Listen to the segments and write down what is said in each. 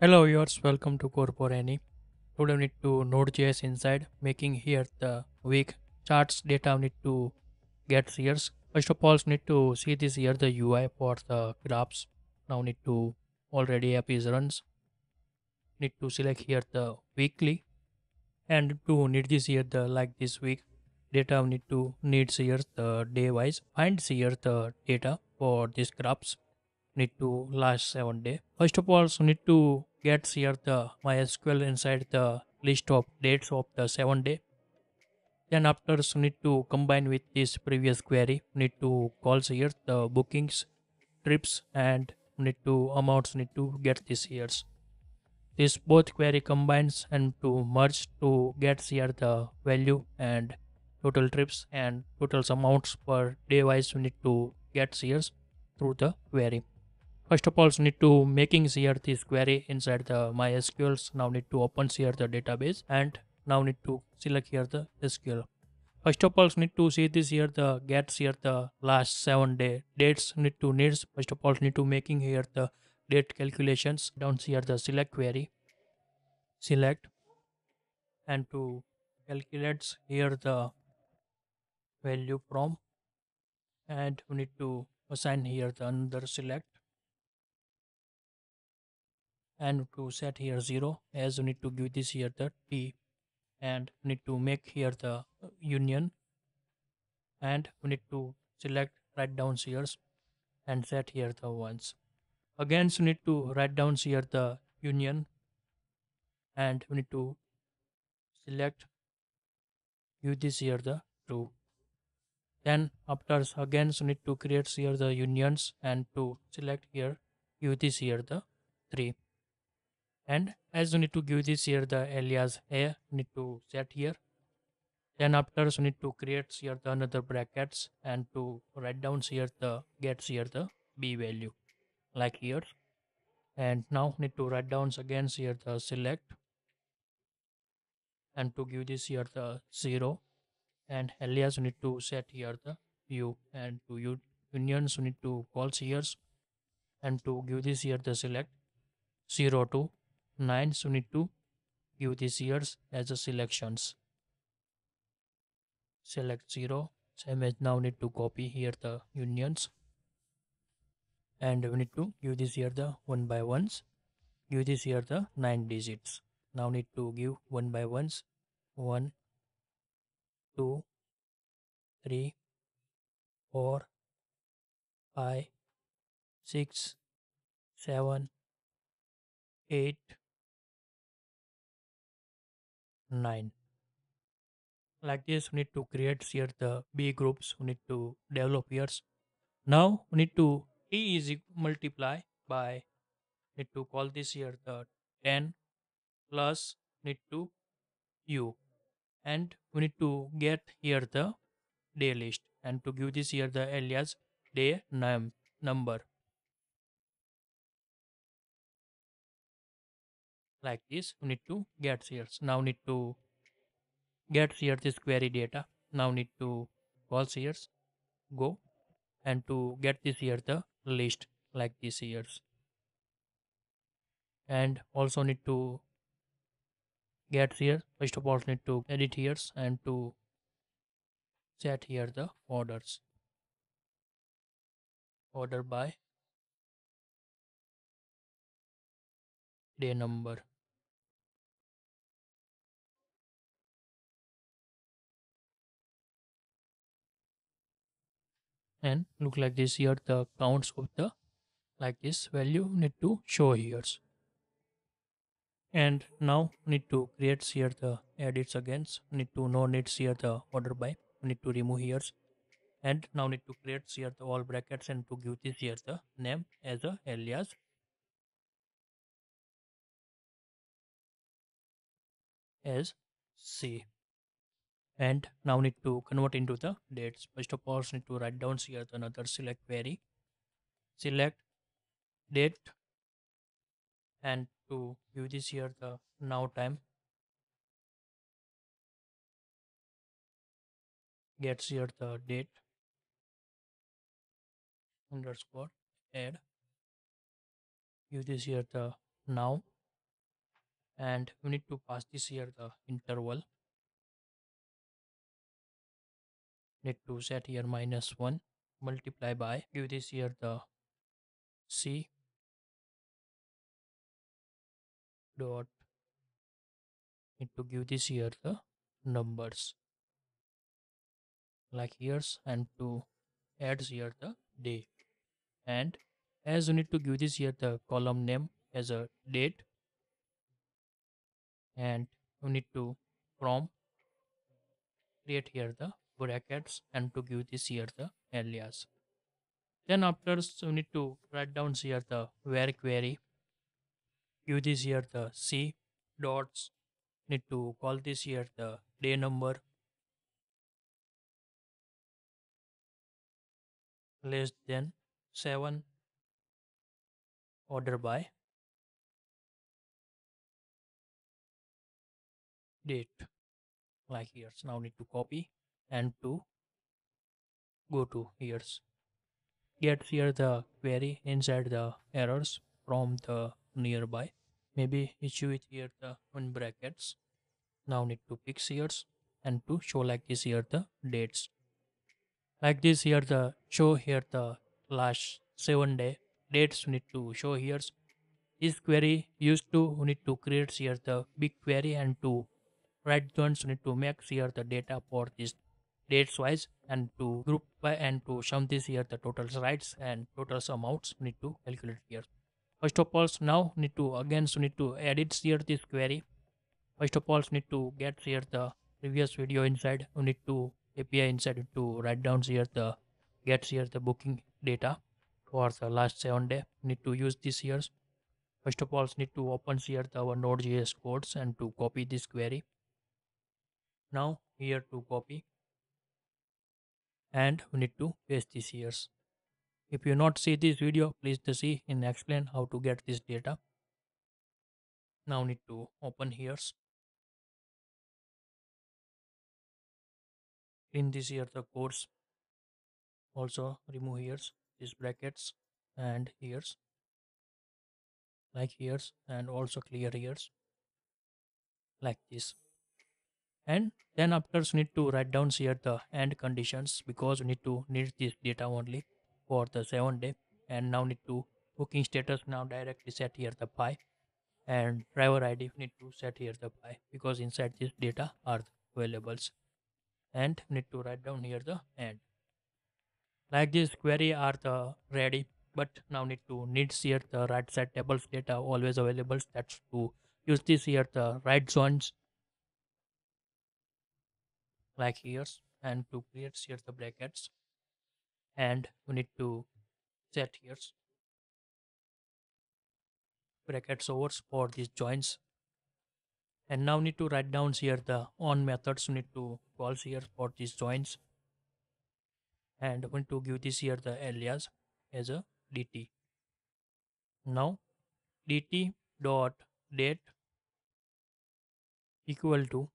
Hello viewers, welcome to Any. Today we need to Node.js inside, making here the week charts data we need to get here. First of all, need to see this here the UI for the graphs. Now need to already app is runs. Need to select here the weekly and to need this here the like this week data we need to needs here the day wise find here the data for these graphs need to last seven day first of all so need to get here the mysql inside the list of dates of the seven day then after so need to combine with this previous query need to call here the bookings trips and need to amounts need to get this years. this both query combines and to merge to get here the value and total trips and total amounts per day wise we need to get here through the query first of all need to making here this query inside the mysqls now need to open here the database and now need to select here the sql first of all need to see this here the gets here the last seven day dates need to needs. First of all need to making here the date calculations. Down here the select query. Select. And to calculates here the value from. And we need to assign here the another select and to set here 0 as we need to give this here the t and we need to make here the uh, union. And we need to select write down here and set here the ones. Again so we need to write down here the union and we need to select give this here the true. Then after again so we need to create here the unions and to select here give this here the 3 and as you need to give this here the alias a need to set here. Then after you need to create here the another brackets and to write down here the gets here the b value like here. And now need to write down again here the select. And to give this here the 0 and alias we need to set here the u and to u unions we need to call here and to give this here the select 0 to 9 so need to give these years as a selections. Select 0 same as now need to copy here the unions. And we need to give this here the one by ones give this here the nine digits. Now need to give one by ones one two three four five six seven eight 9 like this we need to create here the b groups. We need to develop here now we need to t is multiply by need to call this here the 10 plus need to u. And we need to get here the day list. And to give this here the alias day num number like this we need to get here now need to get here this query data. Now need to call here go and to get this here the list like this here and also need to get here first of all need to edit here and to set here the orders. Order by day number and look like this here the counts of the like this value need to show here. And now need to create here the edits against need to no needs here the order by. Need to remove here. And now need to create here the all brackets and to give this here the name as a alias. As c and now need to convert into the dates. First of all we need to write down here another select query. Select date and to give this here the now time. Gets here the date. Underscore add. Give this here the now. And we need to pass this here the interval need to set here minus 1 multiply by give this here the c dot need to give this here the numbers. Like years and to add here the day and as you need to give this here the column name as a date and you need to from create here the brackets and to give this here the alias. Then after we need to write down here the where query. Give this here the c dots. Need to call this here the day number. Less than 7 order by date. Like here. So now need to copy and to go to here's get here the query inside the errors from the nearby. Maybe issue it here the in brackets. Now need to fix here's and to show like this here the dates. Like this here the show here the last seven day dates need to show here. This query used to need to create here the big query and to write joins need to make here the data for this dates wise and to group by and to sum this here the totals rights and totals amounts need to calculate here. First of all now need to again so need to edit here this query. First of all need to get here the previous video inside. We need to api inside to write down here the get here the booking data for the last seven day. Need to use this here. First of all need to open here the our node.js codes and to copy this query. Now here to copy and we need to paste this here if you not see this video please see in explain how to get this data. Now need to open here in this here the course. also remove here's these brackets and here's like here's and also clear here's like this and then after we need to write down here the end conditions because we need to need this data only for the seven day. And now need to booking status now directly set here the pi and driver id need to set here the pi because inside this data are the variables and need to write down here the end. Like this query are the ready but now need to needs here the right side tables data always available. That's to use this here the right joins like here and to create here the brackets and we need to set here brackets overs for these joins and now need to write down here the on methods. We need to call here for these joins and I'm going to give this here the alias as a dt now dt dot date equal to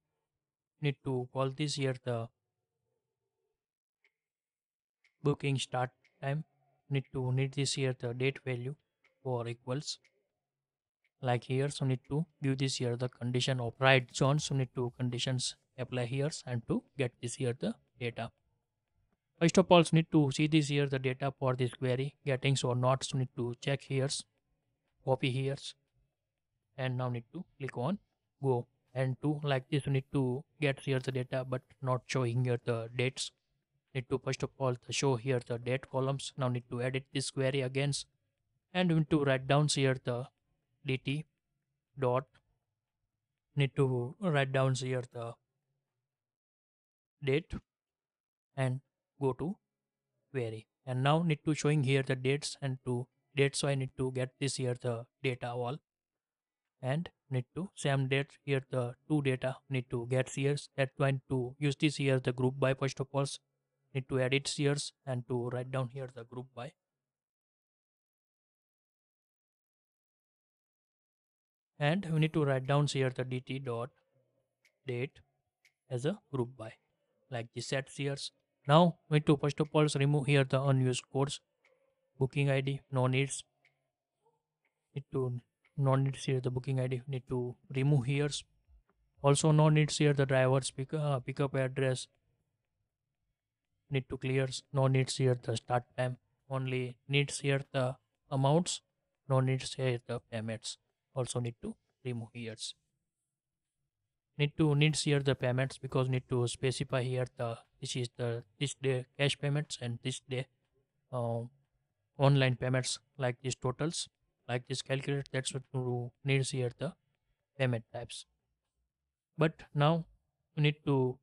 need to call this here the booking start time. Need to need this here the date value for equals. Like here so need to give this here the condition of right join. So need to conditions apply here and to get this here the data. First of all, need to see this here the data for this query getting. Or not. So need to check here, copy here, and now need to click on go. And to like this, we need to get here the data but not showing here the dates. Need to first of all show here the date columns. Now need to edit this query again, and we need to write down here the dt dot. Need to write down here the date and go to query and now need to showing here the dates and to dates so i need to get this here the data all and need to same date here the two data need to get here that going to use this here the group by first of all need to edit here and to write down here the group by and we need to write down here the dt dot date as a group by like this set here now we need to first of all remove here the unused codes. Booking ID, no needs. Need to no needs here the booking id need to remove here. Also no needs here the driver's pick, uh, pickup address. Need to clear. No needs here the start time. Only needs here the amounts. No needs here the payments. Also need to remove here. Need to needs here the payments because need to specify here the this is the this day cash payments and this day uh, online payments like these totals like this calculate that's what you needs here the payment types. But now you need to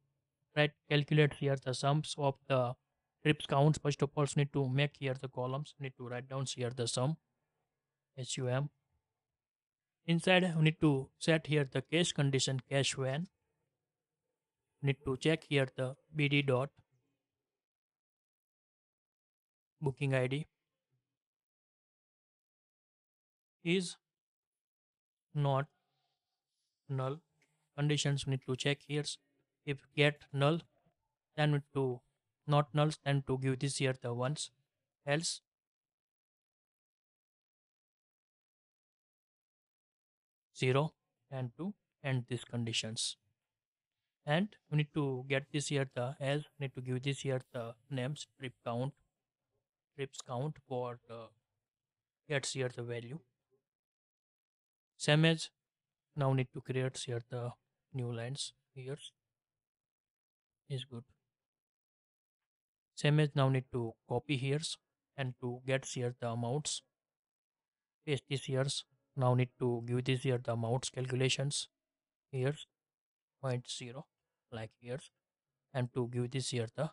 write calculate here the sums of the trips counts. First of all need to make here the columns. Need to write down here the sum sum inside you need to set here the case condition cache when need to check here the bd dot booking id is not null. Conditions we need to check here. If get null then to not null then to give this here the ones else. Zero and to end these conditions. And we need to get this here the as need to give this here the names trip count trips count for the gets here the value same as now need to create here the new lines here is good. Same as now need to copy here and to get here the amounts. Paste this here now need to give this here the amounts calculations here point zero like here and to give this here the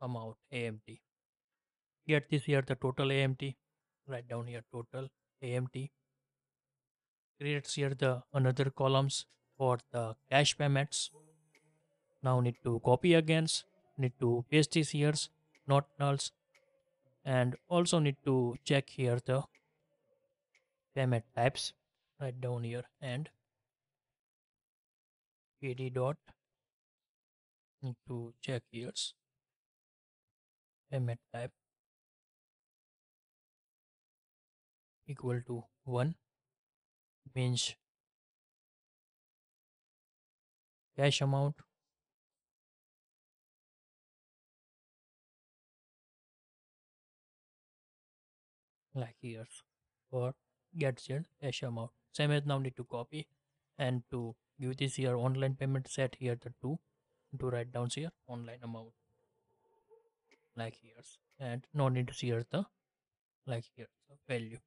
amount amt get this here the total amt write down here total amt creates here the another columns for the cash payments. Now need to copy again need to paste this here not nulls. And also need to check here the payment types right down here and pd dot need to check here payment type equal to 1 means cash amount. Like here for get here cash amount. Same as now need to copy and to give this here online payment set here the two to write down here online amount. Like here and no need to here the like here the value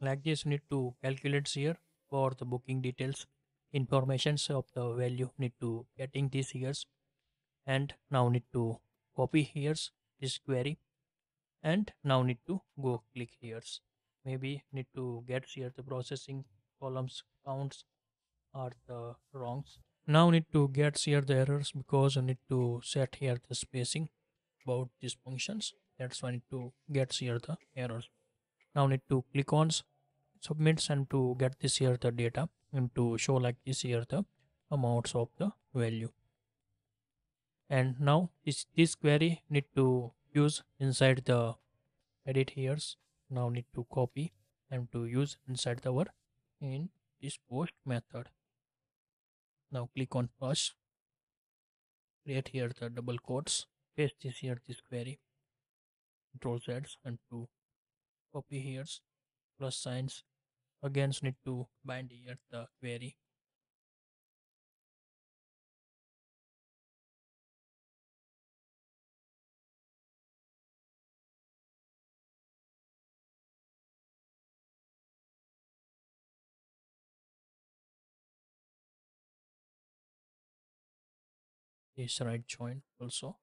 like this need to calculate here for the booking details informations of the value need to getting this here and now need to copy here this query and now need to go click here maybe need to get here the processing columns counts are the wrongs. Now need to get here the errors because I need to set here the spacing about these functions. That's why I need to get here the errors now need to click on submits and to get this here the data and to show like this here the amounts of the value. And now this, this query need to use inside the edit here now need to copy and to use inside the our in this post method. Now click on first create here the double quotes paste this here this query control z and to copy here plus signs again need to bind here the query. This right join also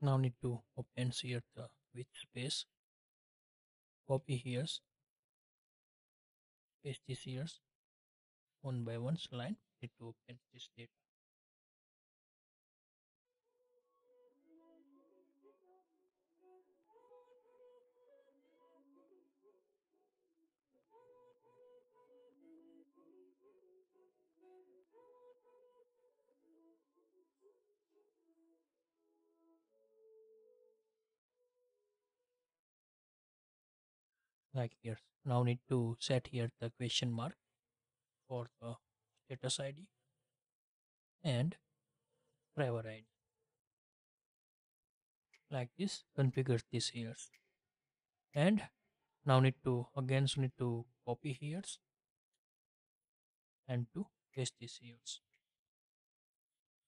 now need to open here the width space. Copy here. Paste this here. One by one line need to open this data. Like here. Now need to set here the question mark for the status id and driver id like this configure this here. And now need to again so need to copy here and to paste this here.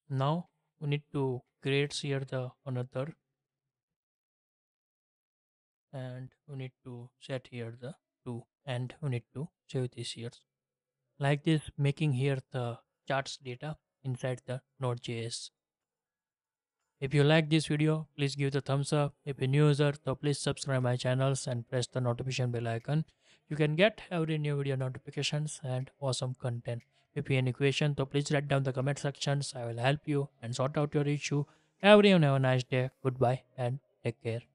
Now we need to create here the another and we need to set here the 2 and we need to save this here like this making here the charts data inside the node.js if you like this video please give the thumbs up. If you're new user so please subscribe my channels and press the notification bell icon. You can get every new video notifications and awesome content. If you have any question so please write down the comment sections. I will help you and sort out your issue everyone have a nice day. Goodbye and take care